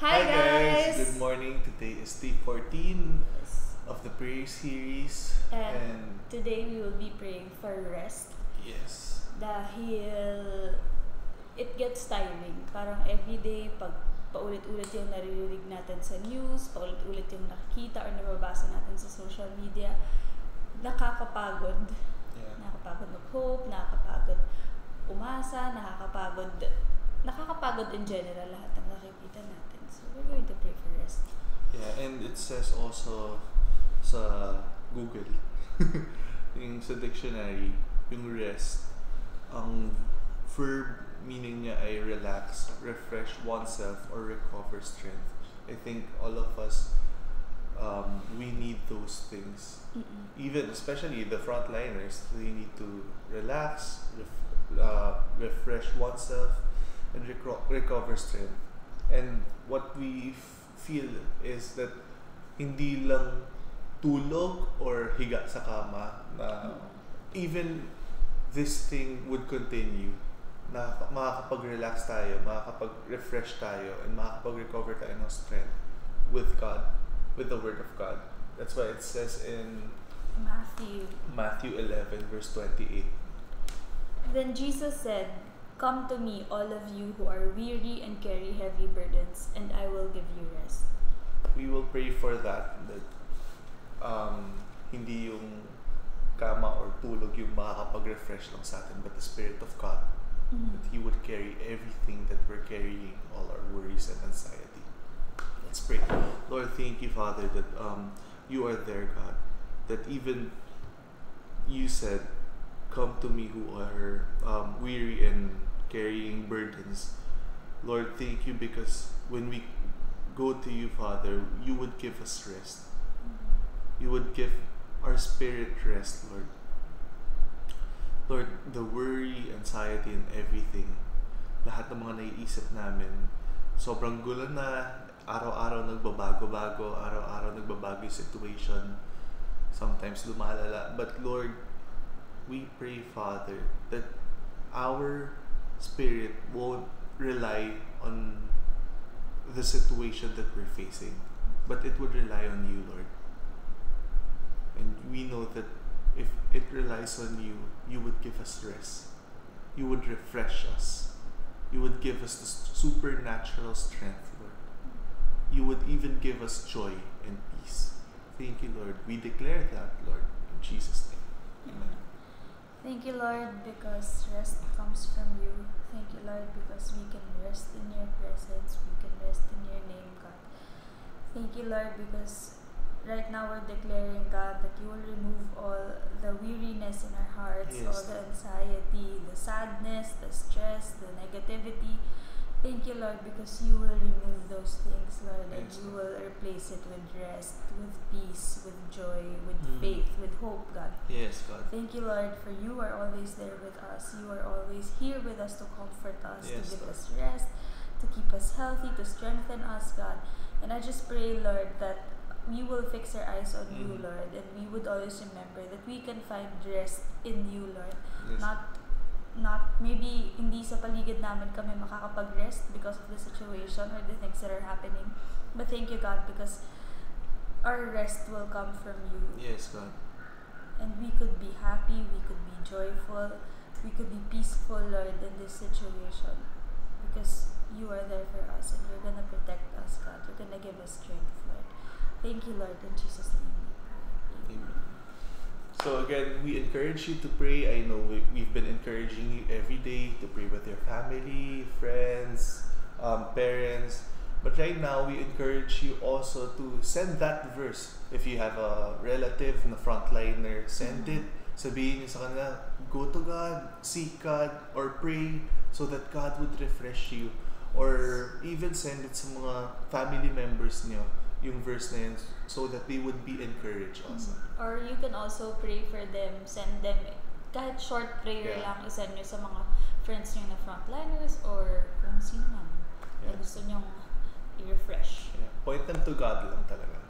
Hi, guys! Good morning. Today is day 14 Yes. of the prayer series. And today we will be praying for rest yes, dahil it gets tiring. Parang everyday, pag paulit-ulit yung naririnig natin sa news, paulit-ulit yung nakikita or nababasa natin sa social media, nakakapagod. yeah. Nakakapagod mag-hope, nakakapagod umasa, nakakapagod, nakakapagod in general lahat ng nakikita natin. So we're going to pray for rest. Yeah, and it says also sa Google, yung sa dictionary, yung rest, ang verb meaning niya ay relax, refresh oneself, or recover strength. I think all of us, um, we need those things. Mm-mm. even especially the frontliners, they need to relax, ref- uh, refresh oneself, and recro- recover strength. And what we f- feel is that hindi lang tulog or higa sa kama na even this thing would continue na makakapag-relax tayo, makakapag-refresh tayo, and makakapag-recover tayo ng strength with God, with the Word of God. That's why it says in Matthew Matthew 11 verse 28. Then Jesus said, Come to me, all of you who are weary and carry heavy burdens, and I will give you rest. We will pray for that that um, hindi yung kama or tulog yung makakapag-refresh lang sa atin but the Spirit of God that He would carry everything that we're carrying, all our worries and anxiety. Let's pray. Lord, thank you, Father, that um, you are there, God. That even you said, Come to me who are um, weary and carrying burdens. Lord, thank you because when we go to you, Father, you would give us rest. You would give our spirit rest, Lord. Lord, the worry, anxiety, and everything, lahat ng mga naiisip namin, sobrang gulo na, araw-araw nagbabago-bago, araw-araw nagbabago yung situation, sometimes lumalala. But Lord, we pray, Father, that our spirit won't rely on the situation that we're facing, but it would rely on you, Lord. And we know that if it relies on you, you would give us rest. You would refresh us. You would give us the supernatural strength, Lord. You would even give us joy and peace. Thank you, Lord. We declare that, Lord, in Jesus' name. Thank you, Lord, because rest comes from you. Thank you, Lord, because we can rest in your presence. We can rest in your name, God. Thank you, Lord, because right now we're declaring, God, that you will remove all the weariness in our hearts, Yes. all the anxiety, the sadness, the stress, the negativity. Thank you, Lord, because you will remove those things, Lord, and you will replace it with rest, with peace, with joy, with Mm. faith, with hope, God. Yes, God. Thank you, Lord, for you are always there with us. You are always here with us to comfort us, Yes, to give Lord. us rest, to keep us healthy, to strengthen us, God. And I just pray, Lord, that we will fix our eyes on you, Mhm. Lord, and we would always remember that we can find rest in you, Lord. Yes. Not not maybe hindi sa paligid namin kami makakapag-rest because of the situation or the things that are happening. But thank you, God, because our rest will come from you Yes, God. And we could be happy, we could be joyful, we could be peaceful, Lord, in this situation. Because you are there for us and you're gonna protect us, God. You're gonna give us strength, Lord. Thank you, Lord, in Jesus' name. Amen. So again, we encourage you to pray. I know we, we've been encouraging you every day to pray with your family, friends, um, parents. But right now, we encourage you also to send that verse. If you have a relative na frontliner, send Mhm. it. Sabihin niyo sa kanila, go to God, seek God, or pray so that God would refresh you. Or even send it sa mga family members niyo, yung verse na yun, so that they would be encouraged also. Or you can also pray for them, send them kahit short prayer Yeah. lang isend nyo sa mga friends nyo na frontliners or kung sino man na Yeah. gusto nyong i-refresh. Yeah. Point them to God lang talaga.